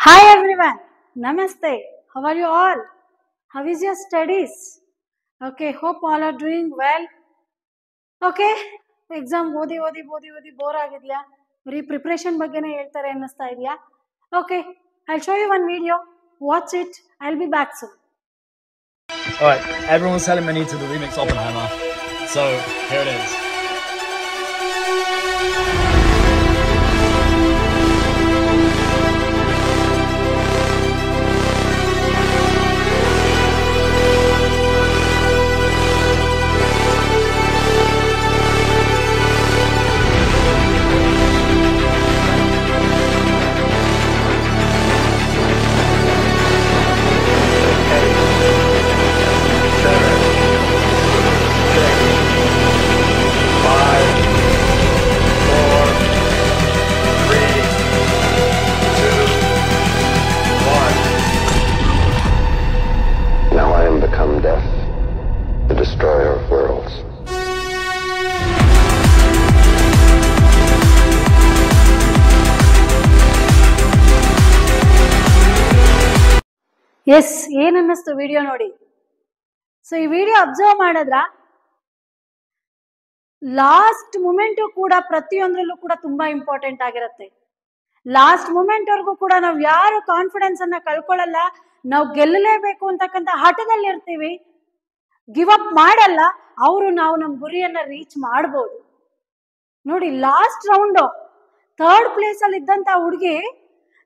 Hi everyone. Namaste. How are you all? How is your studies? Okay, hope all are doing well. Okay exam ಓದಿ ಓದಿ ಓದಿ ಓದಿ bore ಆಗಿದೆಯಾ ಬರೀ preparation ಬಗ್ಗೆನೇ ಹೇಳ್ತಾರೆ ಅನ್ನಿಸ್ತಾ ಇದೆಯಾ okay I show you one video watch it I will be back ಸು Alright, everyone was telling me to the remix Oppenheimer. So here it is. Yes ಏನ್ ಅನ್ನಿಸ್ತು ವಿಡಿಯೋ ನೋಡಿ. ಸೊ ಈ ವಿಡಿಯೋ ಅಬ್ಸರ್ವ್ ಮಾಡಿದ್ರ? ಲಾಸ್ಟ್ ಮೂಮೆಂಟ್ ಕೂಡ ಪ್ರತಿಯೊಂದ್ರಲ್ಲೂ ಕೂಡ ತುಂಬಾ ಇಂಪಾರ್ಟೆಂಟ್ ಆಗಿರುತ್ತೆ. ಲಾಸ್ಟ್ ಮೂಮೆಂಟ್ ವರ್ಗೂ ಕೂಡ ನಾವು ಯಾರು ಕಾನ್ಫಿಡೆನ್ಸ್ ಅನ್ನ ಕಳ್ಕೊಳ್ಳಲ್ಲ, ನಾವು ಗೆಲ್ಲಲೇಬೇಕು ಅಂತಕ್ಕಂಥ ಹಠದಲ್ಲಿ ಇರ್ತೀವಿ ಗಿವ್ ಅಪ್ ಮಾಡಲ್ಲ ಅವರು ನಾವು ನಮ್ಮ ಗುರಿಯನ್ನ ರೀಚ್ ಮಾಡ್ಬೋದು. ನೋಡಿ ಲಾಸ್ಟ್ ರೌಂಡು ಥರ್ಡ್ ಪ್ಲೇಸ್ ಅಲ್ಲಿ ಇದ್ದಂತ ಹುಡುಗಿ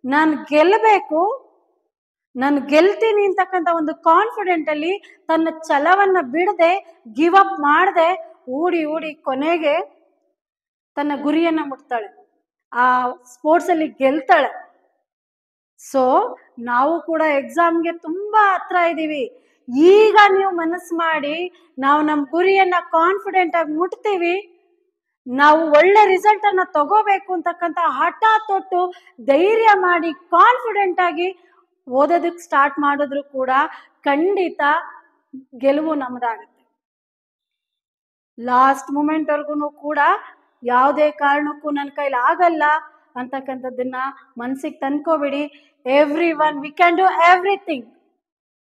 ನಾನು ಗೆಲ್ಲಬೇಕು ನಾನು ಗೆಲ್ತೀನಿ ಅಂತಕ್ಕಂಥ ಒಂದು ಕಾನ್ಫಿಡೆಂಟ್ ಅಲ್ಲಿ ತನ್ನ ಛಲವನ್ನ ಬಿಡದೆ ಗಿವ್ ಅಪ್ ಮಾಡದೆ ಓಡಿ ಓಡಿ ಕೊನೆಗೆ ತನ್ನ ಗುರಿಯನ್ನ ಮುಟ್ತಾಳೆ. ಆ ಸ್ಪೋರ್ಟ್ಸ್ ಅಲ್ಲಿ ಗೆಲ್ತಾಳೆ. ಸೊ ನಾವು ಕೂಡ ಎಕ್ಸಾಮ್ಗೆ ತುಂಬಾ ಹತ್ರ ಇದ್ದೀವಿ ಈಗ ನೀವು ಮನಸ್ಸು ಮಾಡಿ, ನಾವು ನಮ್ಮ ಗುರಿಯನ್ನ ಕಾನ್ಫಿಡೆಂಟ್ ಆಗಿ ಮುಟ್ತೀವಿ. ನಾವು ಒಳ್ಳೆ ರಿಸಲ್ಟ್ ಅನ್ನ ತಗೋಬೇಕು ಅಂತಕ್ಕಂಥ ಹಠ ತೊಟ್ಟು ಧೈರ್ಯ ಮಾಡಿ ಕಾನ್ಫಿಡೆಂಟ್ ಆಗಿ ಓದೋದಕ್ಕೆ ಸ್ಟಾರ್ಟ್ ಮಾಡಿದ್ರು ಕೂಡ ಖಂಡಿತ ಗೆಲುವು ನಮ್ಮದಾಗುತ್ತೆ ಲಾಸ್ಟ್ ಮೂಮೆಂಟ್ವರೆಗೂ ಕೂಡ ಯಾವುದೇ ಕಾರಣಕ್ಕೂ ನನ್ನ ಕೈಲಿ ಆಗಲ್ಲ ಅಂತಕ್ಕಂಥದ್ದನ್ನ ಮನ್ಸಿಗೆ ತಂದ್ಕೋಬಿಡಿ. Every one we can do everything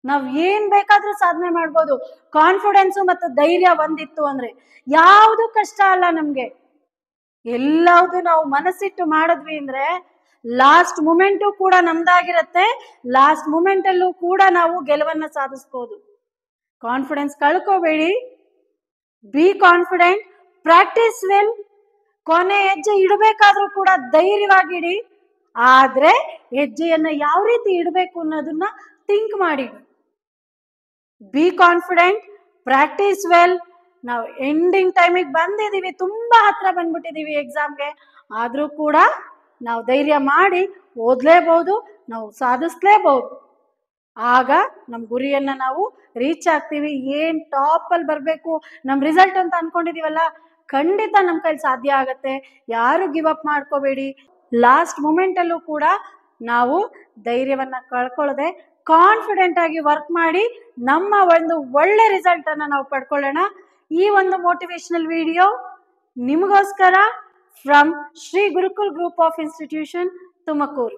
ನಾವ್ ಏನ್ ಬೇಕಾದ್ರೂ ಸಾಧನೆ ಮಾಡ್ಬೋದು. ಕಾನ್ಫಿಡೆನ್ಸು ಮತ್ತು ಧೈರ್ಯ ಒಂದಿತ್ತು ಅಂದ್ರೆ ಯಾವುದು ಕಷ್ಟ ಅಲ್ಲ ನಮ್ಗೆ. ಎಲ್ಲವುದು ನಾವು ಮನಸ್ಸಿಟ್ಟು ಮಾಡಿದ್ವಿ ಅಂದ್ರೆ ಲಾಸ್ಟ್ ಮೂಮೆಂಟು ಕೂಡ ನಮ್ದಾಗಿರತ್ತೆ. ಲಾಸ್ಟ್ ಮೂಮೆಂಟ್ ಅಲ್ಲೂ ಕೂಡ ನಾವು ಗೆಲುವನ್ನ ಸಾಧಿಸ್ಬೋದು. ಕಾನ್ಫಿಡೆನ್ಸ್ ಕಳ್ಕೋಬೇಡಿ. ಬಿ ಕಾನ್ಫಿಡೆಂಟ್ ಪ್ರಾಕ್ಟೀಸ್ ವೆಲ್ ಕೊನೆ ಹೆಜ್ಜೆ ಇಡಬೇಕಾದ್ರೂ ಕೂಡ ಧೈರ್ಯವಾಗಿಡಿ. ಆದ್ರೆ ಹೆಜ್ಜೆಯನ್ನ ಯಾವ ರೀತಿ ಇಡಬೇಕು ಅನ್ನೋದನ್ನ ಥಿಂಕ್ ಮಾಡಿ. ಬಿ ಕಾನ್ಫಿಡೆಂಟ್ ಪ್ರಾಕ್ಟೀಸ್ ವೆಲ್ ನಾವು ಎಂಡಿಂಗ್ ಟೈಮಿಗೆ ಬಂದಿದ್ದೀವಿ ತುಂಬ ಹತ್ರ ಬಂದ್ಬಿಟ್ಟಿದ್ದೀವಿ ಎಕ್ಸಾಮ್ಗೆ ಆದರೂ ಕೂಡ ನಾವು ಧೈರ್ಯ ಮಾಡಿ ಓದ್ಲೇಬಹುದು ನಾವು ಸಾಧಿಸ್ಲೇಬಹುದು ಆಗ ನಮ್ಮ ಗುರಿಯನ್ನ ನಾವು ರೀಚ್ ಆಗ್ತೀವಿ. ಏನ್ ಟಾಪ್ ಅಲ್ಲಿ ಬರ್ಬೇಕು? ನಮ್ ರಿಸಲ್ಟ್ ಅಂತ ಅನ್ಕೊಂಡಿದೀವಲ್ಲ, ಖಂಡಿತ ನಮ್ಮ ಕೈಲಿ ಸಾಧ್ಯ ಆಗತ್ತೆ. ಯಾರು ಗಿವ್ ಅಪ್ ಮಾಡ್ಕೋಬೇಡಿ. ಲಾಸ್ಟ್ ಮೂಮೆಂಟ್ ಅಲ್ಲೂ ಕೂಡ ನಾವು ಧೈರ್ಯವನ್ನ ಕಳ್ಕೊಳ್ಳದೆ ಕಾನ್ಫಿಡೆಂಟ್ ಆಗಿ ವರ್ಕ್ ಮಾಡಿ ನಮ್ಮ ಒಂದು ಒಳ್ಳೆ ರಿಸಲ್ಟ್ ಅನ್ನ ನಾವು ಪಡ್ಕೊಳ್ಳೋಣ. ಈ ಒಂದು ಮೋಟಿವೇಶನಲ್ ವಿಡಿಯೋ ನಿಮಗೋಸ್ಕರ from Shri Gurukul group of institution Tumakuru.